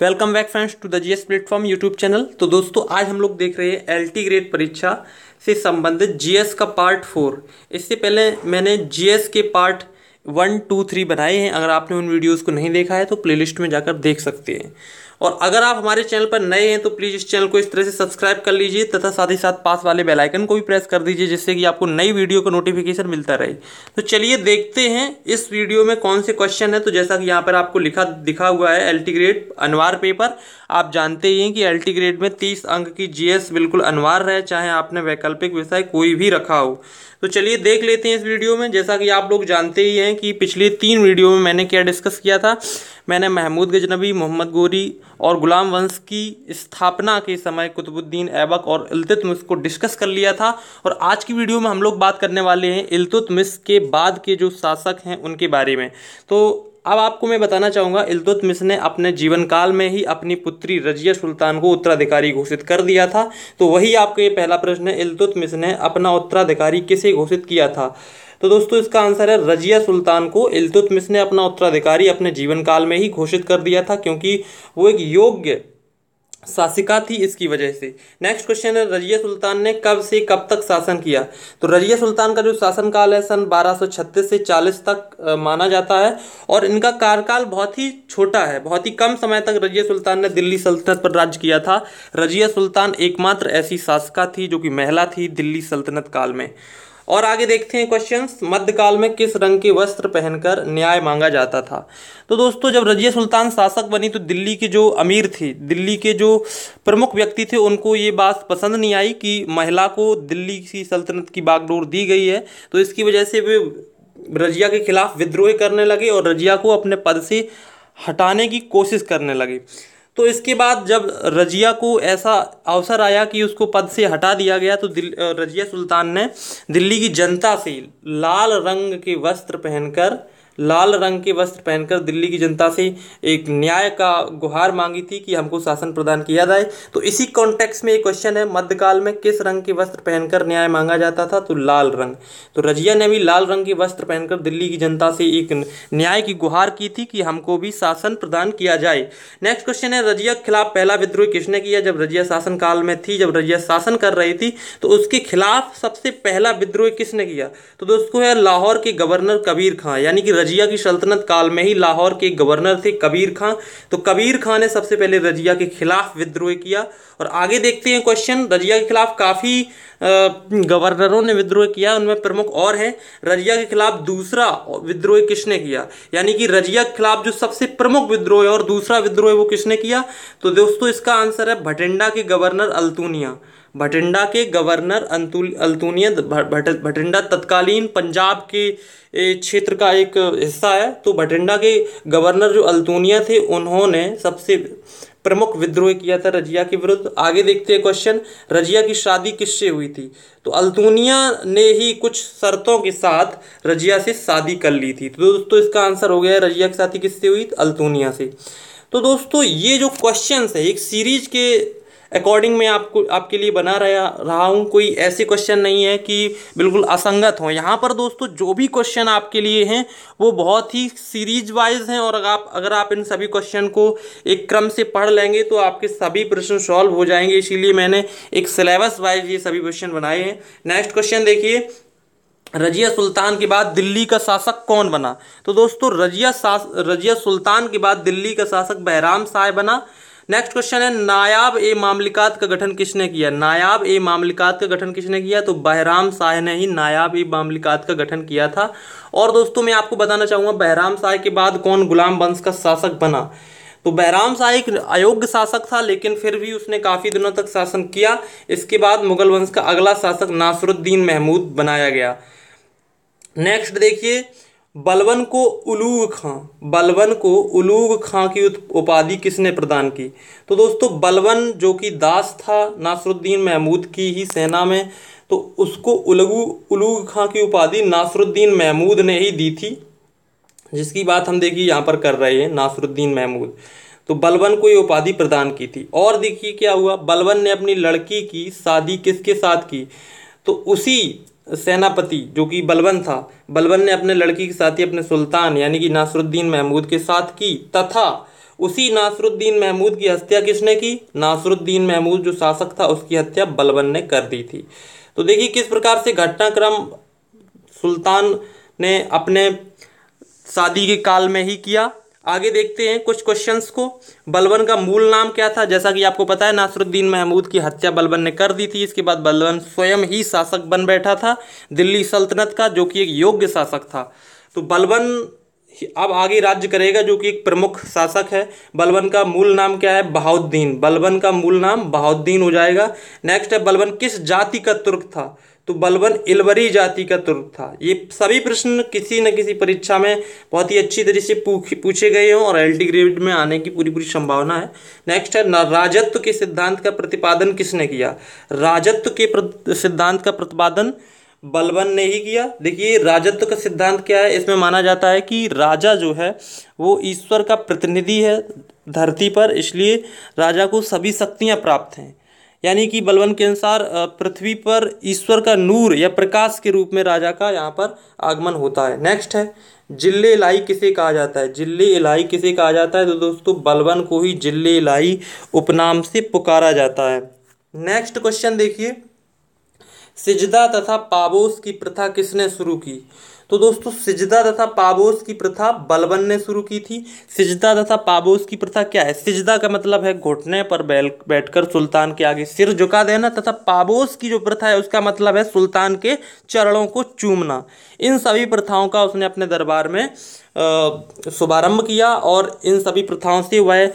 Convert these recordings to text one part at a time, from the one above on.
Welcome back friends to the G S platform YouTube channel. तो दोस्तों, आज हम लोग देख रहे हैं एल टी ग्रेड परीक्षा से संबंधित जी एस का पार्ट फोर। इससे पहले मैंने जी एस के पार्ट वन, टू, थ्री बनाए हैं। अगर आपने उन वीडियोज़ को नहीं देखा है तो प्ले लिस्ट में जाकर देख सकते हैं। और अगर आप हमारे चैनल पर नए हैं तो प्लीज़ इस चैनल को इस तरह से सब्सक्राइब कर लीजिए तथा साथ ही साथ पास वाले बेल आइकन को भी प्रेस कर दीजिए, जिससे कि आपको नई वीडियो का नोटिफिकेशन मिलता रहे। तो चलिए देखते हैं, इस वीडियो में कौन से क्वेश्चन है। तो जैसा कि यहाँ पर आपको लिखा, दिखा हुआ है एल ग्रेड अनवार पेपर आप जानते ही हैं कि एल ग्रेड में तीस अंक की जीएस बिल्कुल अनिवार्य है चाहे आपने वैकल्पिक विषय कोई भी रखा हो। तो चलिए देख लेते हैं इस वीडियो में। जैसा कि आप लोग जानते ही हैं कि पिछले तीन वीडियो में मैंने क्या डिस्कस किया था? मैंने महमूद गजनबी, मोहम्मद गोरी और गुलाम वंश की स्थापना के समय कुतुबुद्दीन ऐबक और इल्तुतमिश को डिस्कस कर लिया था। और आज की वीडियो में हम लोग बात करने वाले हैं इल्तुतमिश के बाद के जो शासक हैं उनके बारे में। तो अब आपको मैं बताना चाहूँगा, इल्तुतमिश ने अपने जीवन काल में ही अपनी पुत्री रजिया सुल्तान को उत्तराधिकारी घोषित कर दिया था। तो वही आपका ये पहला प्रश्न है, इल्तुतमिश ने अपना उत्तराधिकारी किसे घोषित किया था? तो दोस्तों, इसका आंसर है रजिया सुल्तान को इल्तुतमिश ने अपना उत्तराधिकारी अपने जीवन काल में ही घोषित कर दिया था, क्योंकि वो एक योग्य शासिका थी इसकी वजह से। नेक्स्ट क्वेश्चन है, रजिया सुल्तान ने कब से कब तक शासन किया? तो रजिया सुल्तान का जो शासन काल है, सन 1236 से 40 तक माना जाता है, और इनका कार्यकाल बहुत ही छोटा है, बहुत ही कम समय तक रजिया सुल्तान ने दिल्ली सल्तनत पर राज्य किया था। रजिया सुल्तान एकमात्र ऐसी शासिका थी जो कि महिला थी दिल्ली सल्तनत काल में। और आगे देखते हैं क्वेश्चंस मध्यकाल में किस रंग के वस्त्र पहनकर न्याय मांगा जाता था? तो दोस्तों, जब रजिया सुल्तान शासक बनी तो दिल्ली के जो अमीर थे, दिल्ली के जो प्रमुख व्यक्ति थे, उनको ये बात पसंद नहीं आई कि महिला को दिल्ली की सल्तनत की बागडोर दी गई है। तो इसकी वजह से वे रजिया के खिलाफ विद्रोह करने लगे और रजिया को अपने पद से हटाने की कोशिश करने लगे। तो इसके बाद जब रजिया को ऐसा अवसर आया कि उसको पद से हटा दिया गया तो रजिया सुल्तान ने दिल्ली की जनता से लाल रंग के वस्त्र पहनकर लाल रंग के वस्त्र पहनकर दिल्ली की जनता से एक न्याय का गुहार मांगी थी कि हमको शासन प्रदान किया जाए। तो इसी कॉन्टेक्स्ट में एक क्वेश्चन है, मध्यकाल में किस रंग के वस्त्र पहनकर न्याय मांगा जाता था? तो लाल रंग। तो रजिया ने भी लाल रंग के वस्त्र पहनकर दिल्ली की जनता से एक न्याय की गुहार की थी कि हमको भी शासन प्रदान किया जाए। नेक्स्ट क्वेश्चन है, रजिया के खिलाफ पहला विद्रोह किसने किया? जब रजिया शासन काल में थी, जब रजिया शासन कर रही थी तो उसके खिलाफ सबसे पहला विद्रोह किसने किया? तो दोस्तों, है लाहौर के गवर्नर कबीर खां, यानी कि रजिया की सल्तनत काल में ही लाहौर के गवर्नर थे कबीर खां। तो कबीर खां ने सबसे पहले रजिया के खिलाफ विद्रोह किया और आगे देखते हैं क्वेश्चन रजिया के खिलाफ काफ़ी गवर्नरों ने विद्रोह किया, उनमें प्रमुख और हैं। रजिया के खिलाफ दूसरा विद्रोह किसने किया? यानी कि रजिया के खिलाफ जो सबसे प्रमुख विद्रोह है और दूसरा विद्रोह वो किसने किया? तो दोस्तों इसका आंसर है भटिंडा के गवर्नर अल्तूनिया। भटिंडा के गवर्नर अल्तुनिया भटिंडा तत्कालीन पंजाब के क्षेत्र का एक हिस्सा है। तो भटिंडा के गवर्नर जो अल्तुनिया थे, उन्होंने सबसे प्रमुख विद्रोह किया था रजिया के विरुद्ध। आगे देखते हैं क्वेश्चन रजिया की शादी किससे हुई थी? तो अल्तुनिया ने ही कुछ शर्तों के साथ रजिया से शादी कर ली थी। तो दोस्तों, इसका आंसर हो गया रजिया की शादी किससे हुई? अल्तुनिया से। तो दोस्तों, ये जो क्वेश्चन है, एक सीरीज़ के अकॉर्डिंग मैं आपको, आपके लिए बना रहा रहा हूँ, कोई ऐसे क्वेश्चन नहीं है कि बिल्कुल असंगत हो। यहाँ पर दोस्तों, जो भी क्वेश्चन आपके लिए हैं, वो बहुत ही सीरीज़ वाइज हैं और आप, अगर आप इन सभी क्वेश्चन को एक क्रम से पढ़ लेंगे तो आपके सभी प्रश्न सॉल्व हो जाएँगे। इसीलिए मैंने एक सिलेबस वाइज ये सभी क्वेश्चन बनाए हैं। नेक्स्ट क्वेश्चन देखिए, रजिया सुल्तान के बाद दिल्ली का शासक कौन बना? तो दोस्तों, रजिया रजिया सुल्तान के बाद दिल्ली का शासक बहराम शाह बना। नेक्स्ट क्वेश्चन है, नायाब ए मामलिकात का गठन किसने किया? नायाब ए मामलिकात का गठन किसने किया? तो बहराम शाह ने ही नायाब ए मामलिकात का गठन किया था। और दोस्तों, मैं आपको बताना चाहूँगा, बहराम शाह के बाद कौन गुलाम वंश का शासक बना? तो बहराम शाह एक अयोग्य शासक था, लेकिन फिर भी उसने काफ़ी दिनों तक शासन किया। इसके बाद मुगल वंश का अगला शासक नासरुद्दीन महमूद बनाया गया। नेक्स्ट देखिए बलवन को उलूग खां। बलवन को उलूग खां की उपाधि किसने प्रदान की? तो दोस्तों, बलवन जो कि दास था, नासरुद्दीन महमूद की ही सेना में तो उसको उलगू उलूग खां की उपाधि नासरुद्दीन महमूद ने ही दी थी। जिसकी बात हम देखिए यहाँ पर कर रहे हैं, नासरुद्दीन महमूद। तो बलवन को ये उपाधि प्रदान की थी। और देखिए क्या हुआ? बलवन ने अपनी लड़की की शादी किसके साथ की? तो उसी सेनापति, जो कि बलवन था। बलवन ने अपने लड़की के साथ ही अपने सुल्तान, यानी कि नासरुद्दीन महमूद के साथ की, तथा उसी नासरुद्दीन महमूद की हत्या किसने की? नासरुद्दीन महमूद, जो शासक था, उसकी हत्या बलबन ने कर दी थी। तो देखिए किस प्रकार से घटनाक्रम सुल्तान ने अपने शादी के काल में ही किया। आगे देखते हैं कुछ क्वेश्चंस को। बलबन का मूल नाम क्या था? जैसा कि आपको पता है, नासरुद्दीन महमूद की हत्या बलबन ने कर दी थी। इसके बाद बलबन स्वयं ही शासक बन बैठा था, दिल्ली सल्तनत का, जो कि एक योग्य शासक था। तो बलबन अब आगे राज्य करेगा जो कि एक प्रमुख शासक है। बलबन का मूल नाम क्या है? बहाउद्दीन। बलबन का मूल नाम बहाउद्दीन हो जाएगा। नेक्स्ट है, बलबन किस जाति का तुर्क था? तो बलबन इलवरी जाति का तुर्क था। ये सभी प्रश्न किसी न किसी परीक्षा में बहुत ही अच्छी तरीके से पूछे गए हों और एल ग्रेड में आने की पूरी पूरी संभावना है। नेक्स्ट है राजत्व के सिद्धांत का प्रतिपादन किसने किया? राजत्व के सिद्धांत का प्रतिपादन बलबन ने ही किया। देखिए, राजत्व का सिद्धांत क्या है? इसमें माना जाता है कि राजा जो है, वो ईश्वर का प्रतिनिधि है धरती पर, इसलिए राजा को सभी शक्तियाँ प्राप्त हैं। यानी कि बलवन के अनुसार पृथ्वी पर ईश्वर का नूर या प्रकाश के रूप में राजा का यहाँ पर आगमन होता है। नेक्स्ट है ज़िले इलाई किसे कहा जाता है? ज़िले इलाई किसे कहा जाता है? तो दोस्तों, बलवन को ही ज़िले इलाई उपनाम से पुकारा जाता है। नेक्स्ट क्वेश्चन देखिए। सिजदा तथा पाबोस की प्रथा किसने शुरू की? तो दोस्तों, सिजदा तथा पाबोस की प्रथा बलबन ने शुरू की थी। सिजदा तथा पाबोस की प्रथा क्या है? सिजदा का मतलब है घुटने पर बैल, बैठकर सुल्तान के आगे सिर झुका देना तथा पाबोस की जो प्रथा है, उसका मतलब है सुल्तान के चरणों को चूमना। इन सभी प्रथाओं का उसने अपने दरबार में शुभारंभ किया और इन सभी प्रथाओं से वह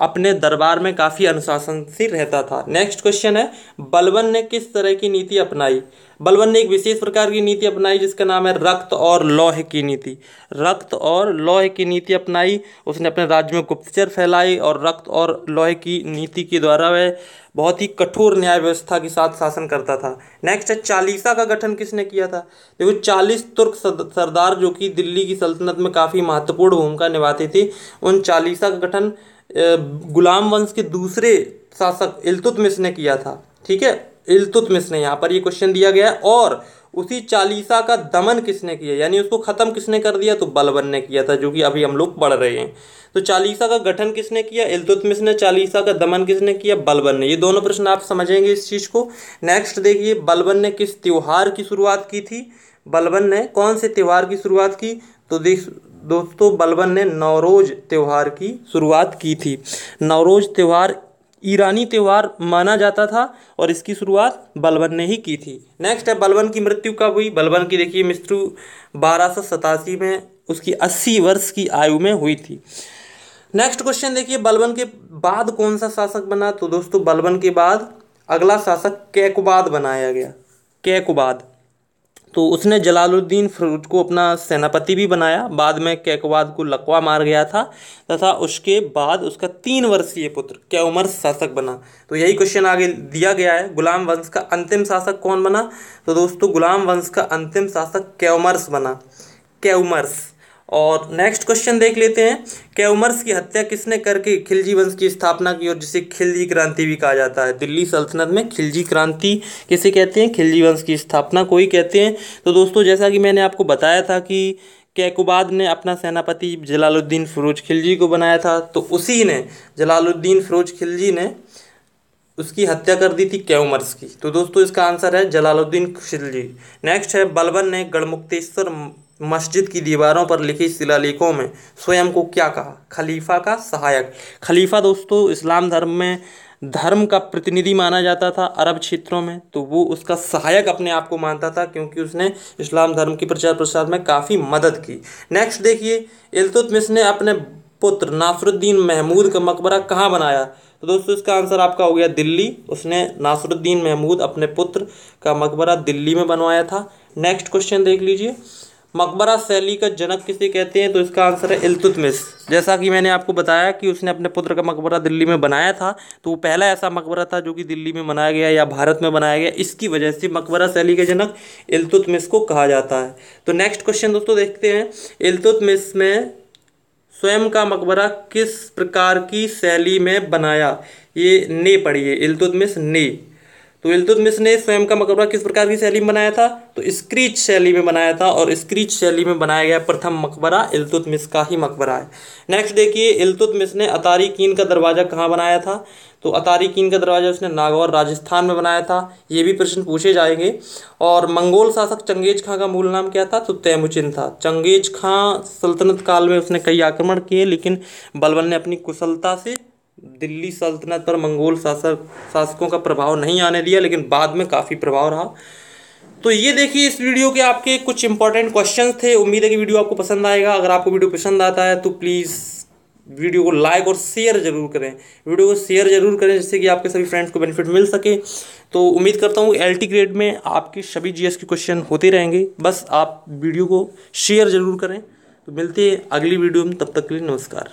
अपने दरबार में काफ़ी अनुशासनशील रहता था। नेक्स्ट क्वेश्चन है बलबन ने किस तरह की नीति अपनाई? बलबन ने एक विशेष प्रकार की नीति अपनाई जिसका नाम है रक्त और लौह की नीति। रक्त और लौह की नीति अपनाई, उसने अपने राज्य में गुप्तचर फैलाई और रक्त और लौह की नीति के द्वारा वह बहुत ही कठोर न्याय व्यवस्था के साथ शासन करता था। नेक्स्ट है, चालीसा का गठन किसने किया था? देखो, चालीस तुर्क सरदार जो कि दिल्ली की सल्तनत में काफ़ी महत्वपूर्ण भूमिका निभाते थे, उन चालीसा का गठन गुलाम वंश के दूसरे शासक इल्तुतमिश ने किया था, ठीक है? इल्तुतमिश ने यहाँ पर ये क्वेश्चन दिया गया है और उसी चालीसा का दमन किसने किया? यानी उसको ख़त्म किसने कर दिया? तो बलबन ने किया था, जो कि अभी हम लोग पढ़ रहे हैं। तो चालीसा का गठन किसने किया? इल्तुतमिश ने चालीसा का दमन किसने किया? बलबन ने। ये दोनों प्रश्न आप समझेंगे इस चीज़ को। नेक्स्ट देखिए बलबन ने किस त्यौहार की शुरुआत की थी? बलबन ने कौन से त्यौहार की शुरुआत की? तो देख दोस्तों, बलबन ने नवरोज त्यौहार की शुरुआत की थी। नवरोज त्यौहार ईरानी त्यौहार माना जाता था और इसकी शुरुआत बलबन ने ही की थी। नेक्स्ट है, बलबन की मृत्यु कब हुई? बलबन की देखिए मृत्यु बारह में उसकी 80 वर्ष की आयु में हुई थी। नेक्स्ट क्वेश्चन देखिए, बलबन के बाद कौन सा शासक बना? तो दोस्तों, बलबन के बाद अगला शासक कैकुबाद बनाया गया। कैकुबाद। तो उसने जलालुद्दीन फरूज को अपना सेनापति भी बनाया। बाद में कैकवाद को लकवा मार गया था तथा उसके बाद उसका तीन वर्षीय पुत्र क्या उमर शासक बना। तो यही क्वेश्चन आगे दिया गया है। गुलाम वंश का अंतिम शासक कौन बना? तो दोस्तों, गुलाम वंश का अंतिम शासक कैमर्स बना। क्याउमर्स और नेक्स्ट क्वेश्चन देख लेते हैं कैमर्स की हत्या किसने करके खिलजी वंश की स्थापना की और जिसे खिलजी क्रांति भी कहा जाता है। दिल्ली सल्तनत में खिलजी क्रांति किसे कहते हैं? खिलजी वंश की स्थापना को ही कहते हैं। तो दोस्तों, जैसा कि मैंने आपको बताया था कि कैकुबाद ने अपना सेनापति जलालुद्दीन फिरोज खिलजी को बनाया था तो उसी ने, जलालुद्दीन फिरोज खिलजी ने उसकी हत्या कर दी थी कैमर्स की। तो दोस्तों, इसका आंसर है जलालुद्दीन खिलजी। नेक्स्ट है बलबन ने गढ़मुक्तेश्वर मस्जिद की दीवारों पर लिखी शिलालेखों में स्वयं को क्या कहा? खलीफा का सहायक। खलीफा दोस्तों, इस्लाम धर्म में धर्म का प्रतिनिधि माना जाता था अरब क्षेत्रों में तो वो उसका सहायक अपने आप को मानता था क्योंकि उसने इस्लाम धर्म की प्रचार प्रसार में काफ़ी मदद की। नेक्स्ट देखिए इल्तुतमिश ने अपने पुत्र नासरुद्दीन महमूद का मकबरा कहाँ बनाया? तो दोस्तों, इसका आंसर आपका हो गया दिल्ली। उसने नासरुद्दीन महमूद अपने पुत्र का मकबरा दिल्ली में बनवाया था। नेक्स्ट क्वेश्चन देख लीजिए। मकबरा शैली का जनक किसे कहते हैं? तो इसका आंसर है इल्तुतमिश जैसा कि मैंने आपको बताया कि उसने अपने पुत्र का मकबरा दिल्ली में बनाया था तो वो पहला ऐसा मकबरा था जो कि दिल्ली में बनाया गया या भारत में बनाया गया। इसकी वजह से मकबरा शैली का जनक इल्तुतमिश को कहा जाता है। तो नेक्स्ट क्वेश्चन दोस्तों देखते हैं। इल्तुतमिश में स्वयं का मकबरा किस प्रकार की शैली में बनाया? ये ने पढ़िए। इल्तुतमिश ने। तो इल्तुतमिश ने स्वयं का मकबरा किस प्रकार की शैली में बनाया था? तो स्क्रीच शैली में बनाया था और स्क्रीच शैली में बनाया गया प्रथम मकबरा इल्तुतमिश का ही मकबरा है। नेक्स्ट देखिए इल्तुतमिश ने अतारी कीन का दरवाज़ा कहाँ बनाया था? तो अतारी कीन का दरवाज़ा उसने नागौर, राजस्थान में बनाया था। ये भी प्रश्न पूछे जाएँगे। और मंगोल शासक चंगेज खां का मूल नाम क्या था? तो तैमुचिन था। चंगेज खां सल्तनत काल में उसने कई आक्रमण किए, लेकिन बलबल ने अपनी कुशलता से दिल्ली सल्तनत पर मंगोल शासक, शासकों का प्रभाव नहीं आने दिया, लेकिन बाद में काफ़ी प्रभाव रहा। तो ये देखिए इस वीडियो के आपके कुछ इंपॉर्टेंट क्वेश्चन थे। उम्मीद है कि वीडियो आपको पसंद आएगा। अगर आपको वीडियो पसंद आता है तो प्लीज़ वीडियो को लाइक और शेयर ज़रूर करें। वीडियो को शेयर ज़रूर करें, जिससे कि आपके सभी फ्रेंड्स को बेनिफिट मिल सके। तो उम्मीद करता हूँ एल ग्रेड में आपके सभी जीएस के क्वेश्चन होते रहेंगे। बस आप वीडियो को शेयर ज़रूर करें। तो मिलते हैं अगली वीडियो में। तब तक के लिए नमस्कार।